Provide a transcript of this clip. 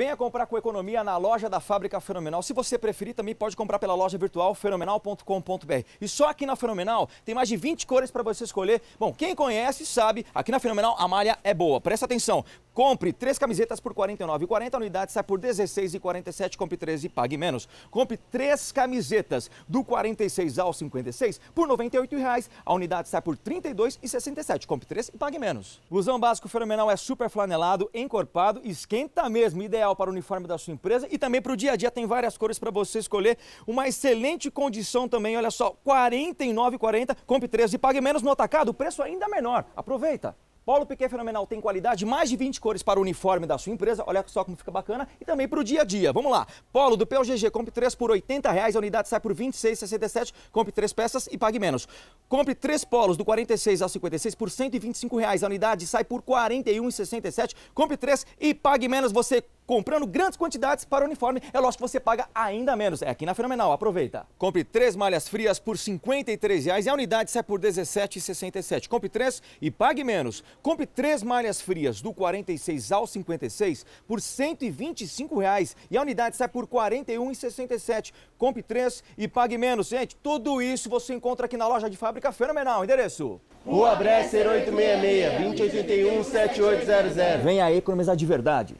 Venha comprar com economia na loja da Fábrica Fenomenal. Se você preferir, também pode comprar pela loja virtual fenomenal.com.br. E só aqui na Fenomenal tem mais de 20 cores para você escolher. Bom, quem conhece sabe, aqui na Fenomenal a malha é boa. Presta atenção. Compre três camisetas por R$ 49,40, a unidade sai por R$ 16,47, compre três e pague menos. Compre três camisetas do 46 ao 56 por R$ 98,00, a unidade sai por R$ 32,67, compre três e pague menos. Blusão básico fenomenal é super flanelado, encorpado, esquenta mesmo, ideal para o uniforme da sua empresa e também para o dia a dia tem várias cores para você escolher. Uma excelente condição também, olha só, R$ 49,40, compre três e pague menos no atacado, o preço ainda menor. Aproveita! Polo Piquet Fenomenal tem qualidade, mais de 20 cores para o uniforme da sua empresa, olha só como fica bacana, e também para o dia a dia. Vamos lá, Polo do POGG, compre 3 por 80 reais, a unidade sai por 26,67, compre 3 peças e pague menos. Compre 3 polos do 46 ao 56 por 125 reais, a unidade sai por 41,67, compre 3 e pague menos, você comprando grandes quantidades para o uniforme, é lógico que você paga ainda menos. É aqui na Fenomenal, aproveita. Compre três malhas frias por 53 reais, e a unidade sai por R$ 17,67. Compre três e pague menos. Compre três malhas frias do 46 ao 56 por 125 reais, e a unidade sai por R$ 41,67. Compre três e pague menos. Gente, tudo isso você encontra aqui na loja de fábrica Fenomenal. Endereço? Rua Bresser 866, 2081 7800. Venha economizar de verdade.